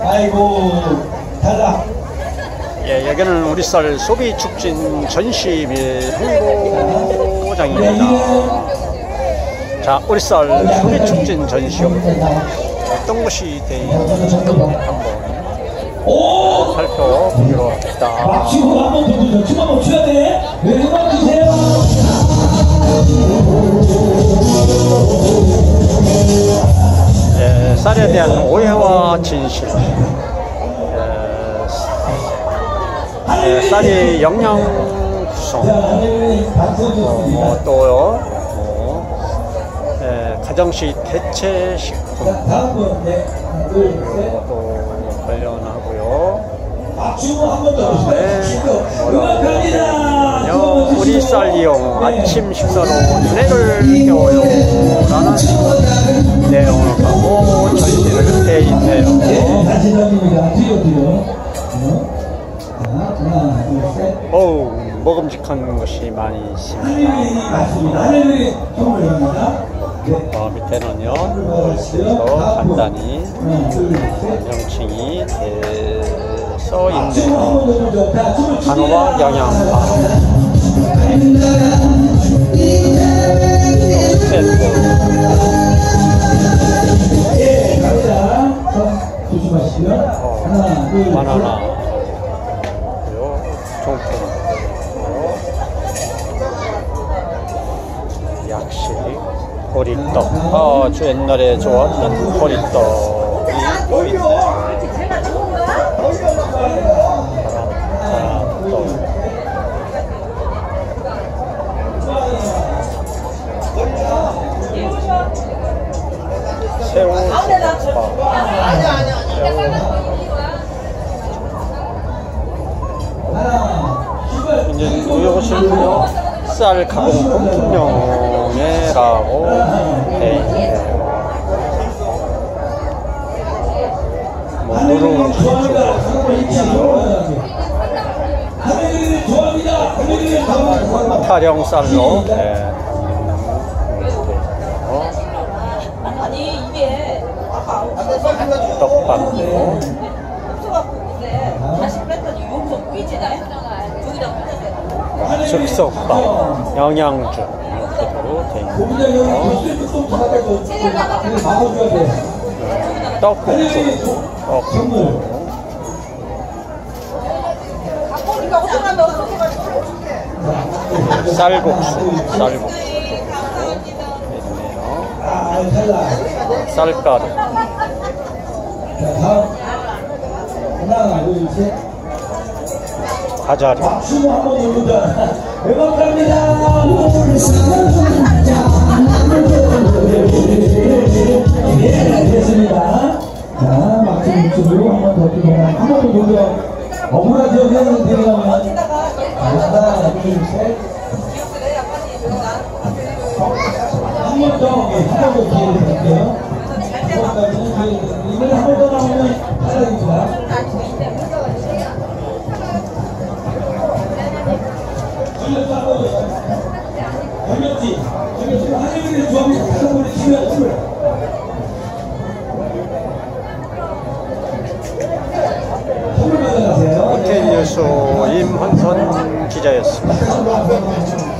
아이고 달라. 예, 여기는 우리 쌀 소비 촉진 전시 및 홍보장입니다. 자, 우리 쌀 소비 촉진 전시용 어떤 것이 되어 있는지 한번 오. 살펴보기로 합니다. 박수 한번 더. 춤 한번 춰야 돼. 예, 쌀에 대한 오해와 진실. 예, 예, 쌀이 영양 구성, 어. 뭐 또요, 뭐, 예, 가정식 대체 식품. 또 관련하고요. 네. 뭐라고 우리 쌀 이용 네. 아침 식사로 눈에를 겨워요 라는 내용을 갖 먹음직한 것이 많이 있습니다. 네. 어, 밑에는요, 그래서 간단히 셋. 명칭이 돼서 박수 있네요. 단어와 센터, 예, 조심하시고요. 하나, 둘, 셋. 바나나, 종편, 약식, 보리떡. 아, 저 옛날에 좋아했던 보리떡이 또. 바람떡. 새우 출발. 이제 이것은요 쌀 가공 품 명회라고 돼 있네요. 뭐 누룽지 좋아합니다. 쪽에 있고요. 하늘이 좋아합니다. 하늘이 좋아합니다. 타령 쌀로 아니 이게 떡밥도 즉석밥 영양주 떡국주 떡 선물. 어떡하면 어떻게 가지고 쌀국수 쌀국수 있네요. 쌀가루. 하나, 둘, 셋. 과자류 박수 한번 누르자. 음악 갑니다. 예, 됐습니다. 자, 막힌 목소리로 한번 더 뛰어나. 한번 더 눌러. 어머나 지역에는 데려가면. 하나, 둘, 셋. 한번 더, 예, 한번더 기회를 드릴게요. 주범이 다섯 번을 치면 힘을 오케이 뉴스 임헌선 기자였습니다.